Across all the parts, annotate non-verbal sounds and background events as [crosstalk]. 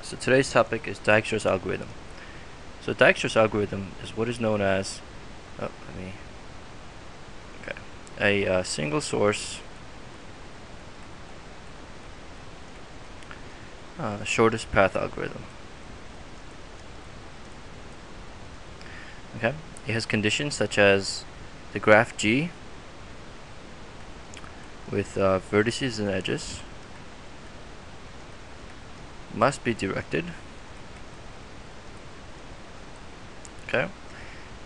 So today's topic is Dijkstra's algorithm. So Dijkstra's algorithm is what is known as oh, let me okay a uh, single source uh, shortest path algorithm. Okay, it has conditions such as the graph G with uh, vertices and edges must be directed. Okay.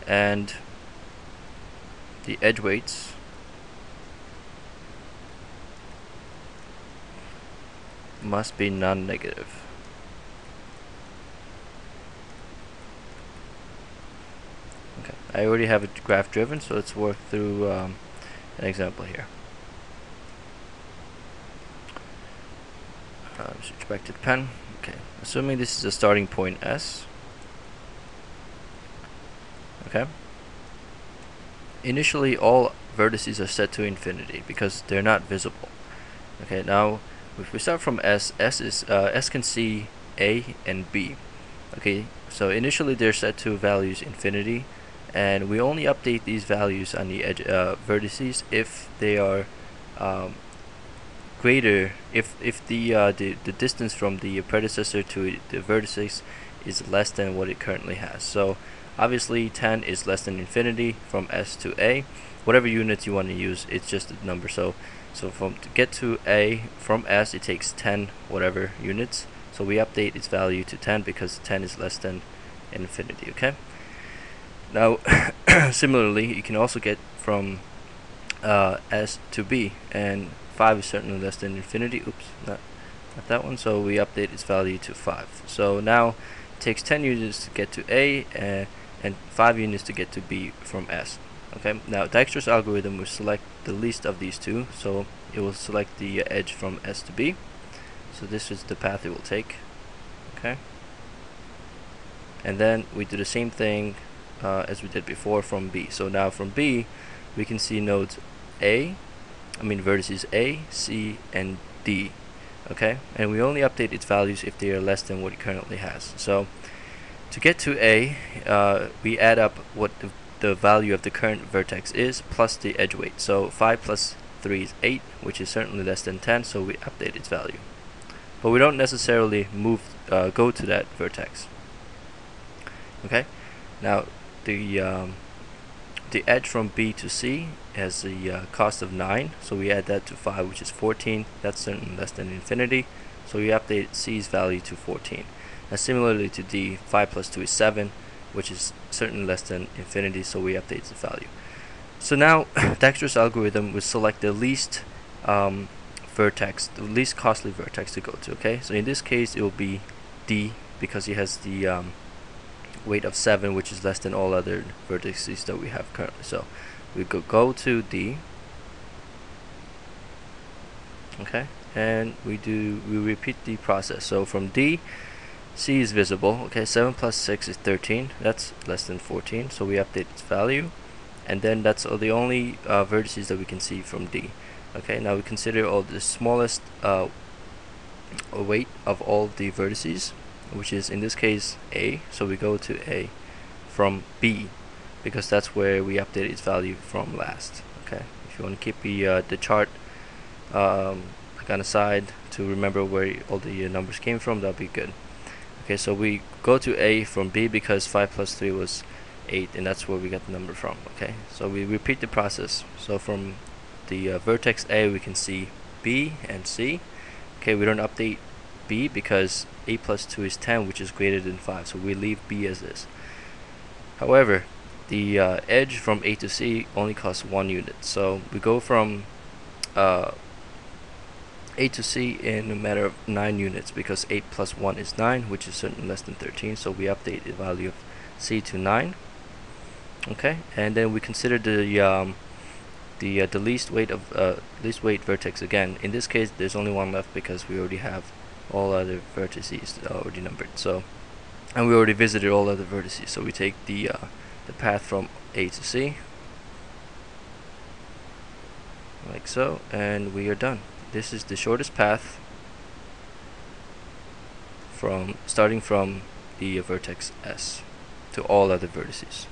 And the edge weights. Must be non-negative. Okay. I already have a graph driven so let's work through um, an example here uh, switch back to the pen. Okay. Assuming this is a starting point S. Okay. Initially all vertices are set to infinity because they're not visible. Okay now if we start from S S is uh, S can see A and B. Okay so initially they're set to values infinity and we only update these values on the edge uh, vertices if they are um, greater if if the, uh, the the distance from the predecessor to the vertices is less than what it currently has. So obviously 10 is less than infinity from S to A. Whatever units you want to use it's just a number. So so from to get to A from S it takes 10 whatever units. So we update its value to 10 because 10 is less than infinity okay? Now [coughs] similarly you can also get from uh, S to B. And 5 is certainly less than infinity. Oops not, not that one. So we update its value to 5 so now it takes 10 units to get to A uh, and 5 units to get to B from S. Okay now Dijkstra's algorithm will select the least of these two. So it will select the edge from S to B. So this is the path it will take. Okay. And then we do the same thing uh, as we did before from B. So now from B we can see nodes A I mean vertices A, C, and D. Okay, and we only update its values if they are less than what it currently has. So to get to A, uh, we add up what the, the value of the current vertex is plus the edge weight. So 5 plus 3 is 8, which is certainly less than 10, so we update its value. But we don't necessarily move, uh, go to that vertex. Okay, now the um, the edge from B to C has the uh, cost of 9 so we add that to 5 which is 14 that's certainly less than infinity. So we update C's value to 14 and similarly to D 5 plus 2 is 7 which is certainly less than infinity so we update the value. So now [laughs] Dijkstra's algorithm would select the least um, vertex the least costly vertex to go to okay? So in this case it will be D because it has the um, weight of 7 which is less than all other vertices that we have currently. So we go go to D. Okay and we do we repeat the process. So from D C is visible. Okay 7 plus 6 is 13 that's less than 14 so we update its value. And then that's all the only uh, vertices that we can see from D. Okay now we consider all the smallest uh, weight of all the vertices which is in this case A. So we go to A from B because that's where we updated its value from last okay? If you want to keep the, uh, the chart um, like on the side to remember where all the uh, numbers came from that'll be good. Okay so we go to A from B because 5 plus 3 was 8 and that's where we got the number from okay? So we repeat the process. So from the uh, vertex A we can see B and C. Okay we don't update B because 8 plus 2 is 10 which is greater than 5 so we leave B as is. However the uh, edge from A to C only costs 1 unit. So we go from uh, A to C in a matter of 9 units because 8 plus 1 is 9 which is certainly less than 13 so we update the value of C to 9 okay? And then we consider the um, the uh, the least weight of uh, least weight vertex again. In this case there's only one left because we already have all other vertices already numbered. So and we already visited all other vertices. So we take the uh, the path from A to C. Like so and we are done. This is the shortest path from starting from the vertex S to all other vertices.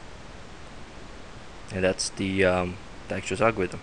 And that's the um, Dijkstra's algorithm